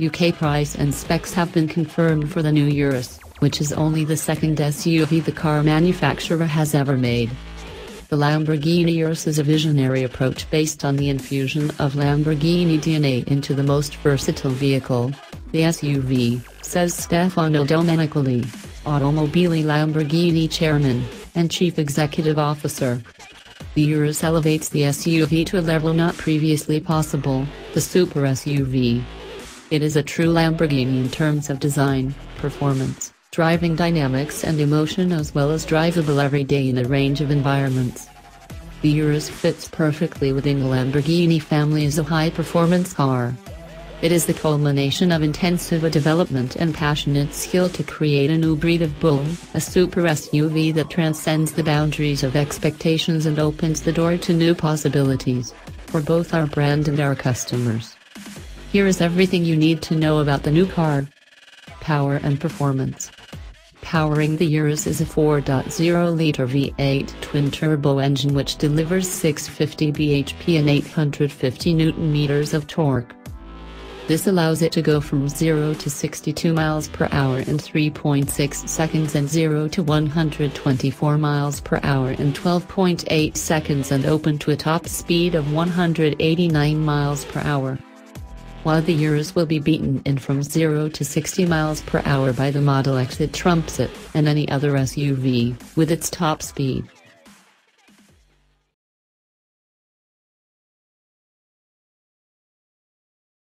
UK price and specs have been confirmed for the new Urus, which is only the second SUV the car manufacturer has ever made. The Lamborghini Urus is a visionary approach based on the infusion of Lamborghini DNA into the most versatile vehicle, the SUV, says Stefano Domenicali, Automobili Lamborghini chairman and chief executive officer. The Urus elevates the SUV to a level not previously possible, the super SUV. It is a true Lamborghini in terms of design, performance, driving dynamics and emotion as well as drivable every day in a range of environments. The Urus fits perfectly within the Lamborghini family as a high-performance car. It is the culmination of intensive development and passionate skill to create a new breed of bull, a super SUV that transcends the boundaries of expectations and opens the door to new possibilities, for both our brand and our customers. Here is everything you need to know about the new car. Power and performance. Powering the Urus is a 4.0-liter V8 twin-turbo engine which delivers 650 bhp and 850 newton-meters of torque. This allows it to go from 0 to 62 miles per hour in 3.6 seconds and 0 to 124 miles per hour in 12.8 seconds and open to a top speed of 189 miles per hour. While the Urus will be beaten in from 0 to 60 miles per hour by the Model X it trumps it, and any other SUV, with its top speed.